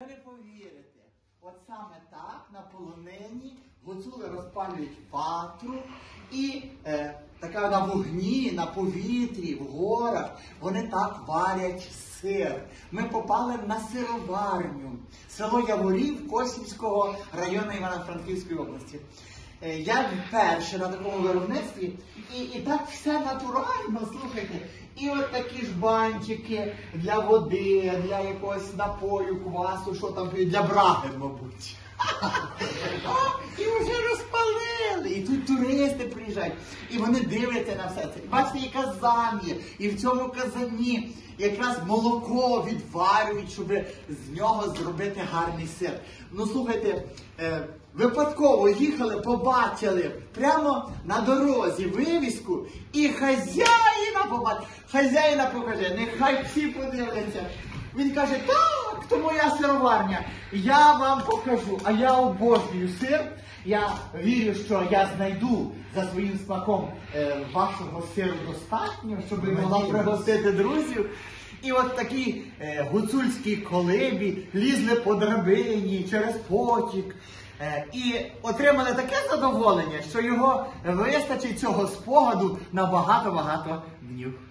Не повірите, от саме так на полонині гуцули розпалюють патру і е, така на вогні, на повітрі, в горах, вони так варять сир. Ми попали на сироварню, село Яворів Косівського району Івано-Франківської області. Е, Я вперше на такому виробництві, і, і так все натурально, слухайте. І от такі ж банчики для води, для якогось напою, квасу, що там для брати, мабуть. І вже. І тут туристи приїжджають. І вони дивляться на все це. Бачите, і казан. І в цьому казані якраз молоко відварюють, щоб з нього зробити гарний сир. Ну слухайте, е, випадково їхали, побачили прямо на дорозі вивіску, і хазяїна побачили. Хазяїна покаже, нехай всі подивляться. Він каже, так, то моя сироварня. Я вам покажу. А я обожнюю сир. Я вірю, що я знайду за своїм смаком е, вашого сиру достатньо, щоб могла пригостити друзів. І от такі е, гуцульські колибі лізли по драбині через потік. Е, і отримали таке задоволення, що його вистачить цього спогаду на багато-багато днів.